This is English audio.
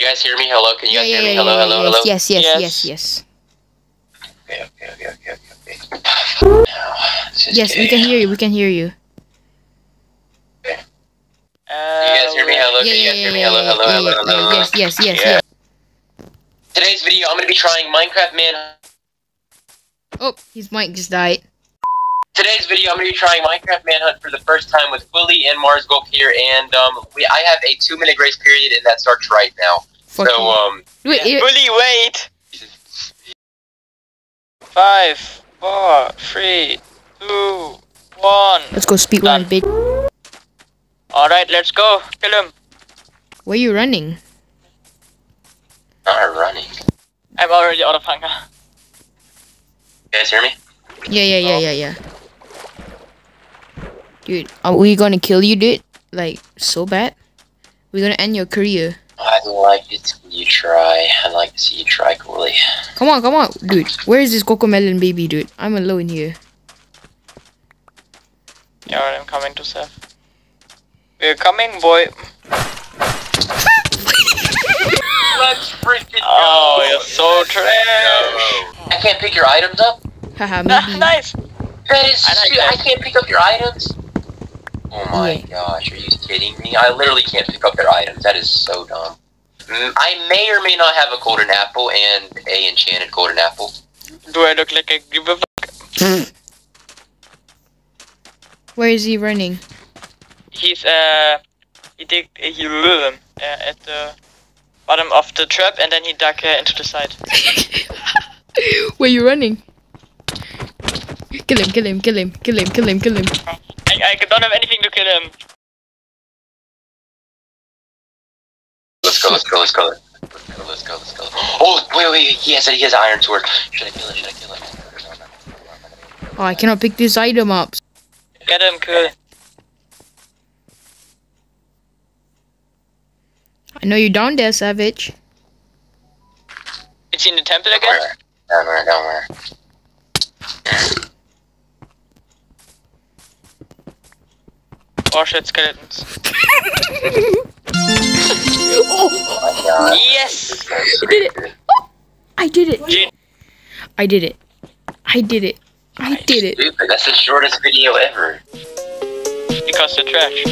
you guys hear me? Hello? Can you guys hear me? Hello, hello, yes, hello? yes, yes, Yes. yes, yes. Okay, okay, okay, okay, okay, okay. Now, this Yes, we can hear you. We can hear you. Uh, You guys hear me? Hello? Yeah, Can you guys hear me? Hello, hello, yeah, hello, hello, hello. Yes, yes, yes, Yeah. yes. Today's video, I'm gonna be trying Minecraft Man. Oh, his mic just died. Today's video, I'm gonna be trying Minecraft Manhunt for the first time with Willy and Mars Gulp here, and um, we I have a two minute grace period, and that starts right now. Fuck so you. um, Wait, Bully, wait! Five, four, three, two, one. let's go speed run, Done. bitch. Alright, let's go. Kill him. Where you running? not running. I'm already out of hunger. You guys hear me? Yeah, yeah, yeah, Oh. yeah, yeah. Dude, are we gonna kill you, dude? Like, so bad? We're gonna end your career. I'd like it to you try. I'd like to see you try, Cooley. Come on, come on, dude. Where is this Cocomelon baby, dude? I'm alone here. Yeah, alright, I'm coming to Seth. We're coming, boy. Let's freaking go. Oh, you're so trash. I can't pick your items up. Haha, maybe. nice. That is, I like that. I can't pick up your items. Oh my Yeah. gosh, are you kidding me? I literally can't pick up their items. That is so dumb. Mm, I may or may not have a golden apple and a enchanted golden apple. Do I look like a give a fuck? Where is he running? He's uh, he dig he uh, at the bottom of the trap and then he dug uh, into the side. Where you running? Kill him, kill him, kill him, kill him, kill him, kill him. I, I don't have anything to kill him. Let's go, let's go, let's go. Let's go, let's go, let's go. Oh, wait, wait, he has, he has an iron sword. Should I kill it? Should I kill it? Oh, I cannot pick this item up. Get him, kill. I know you're down there, Savage. It's in the temple again. Down where? Down where? Down where? Oh shit, skeletons. oh, Oh my god. Yes. I did it. Oh, I did it. G- I did it. I did it. I did it. That's the shortest video ever. because they're trash.